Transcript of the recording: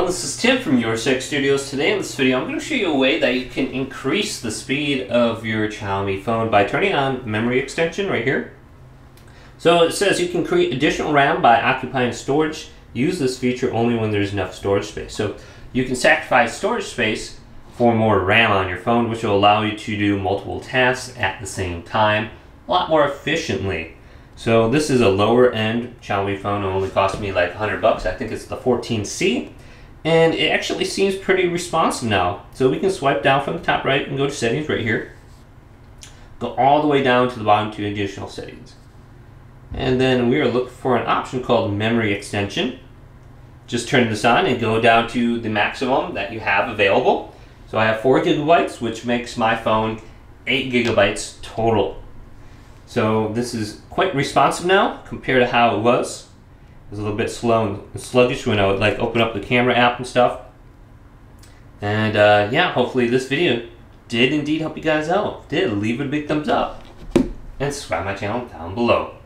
everyone, this is Tim from Your Six Studios. Today in this video I'm going to show you a way that you can increase the speed of your Xiaomi phone by turning on memory extension right here. So it says you can create additional RAM by occupying storage. Use this feature only when there's enough storage space. So you can sacrifice storage space for more RAM on your phone which will allow you to do multiple tasks at the same time a lot more efficiently. So this is a lower end Xiaomi phone. It only cost me like 100 bucks. I think it's the 14C. And it actually seems pretty responsive now. So we can swipe down from the top right and go to settings right here. Go all the way down to the bottom to additional settings. And then we are looking for an option called memory extension. Just turn this on and go down to the maximum that you have available. So I have 4 gigabytes, which makes my phone 8 gigabytes total. So this is quite responsive now compared to how it was. Was a little bit slow and sluggish when I would like open up the camera app and stuff. And uh, yeah, hopefully this video did indeed help you guys out. If did, leave it a big thumbs up. And subscribe my channel down below.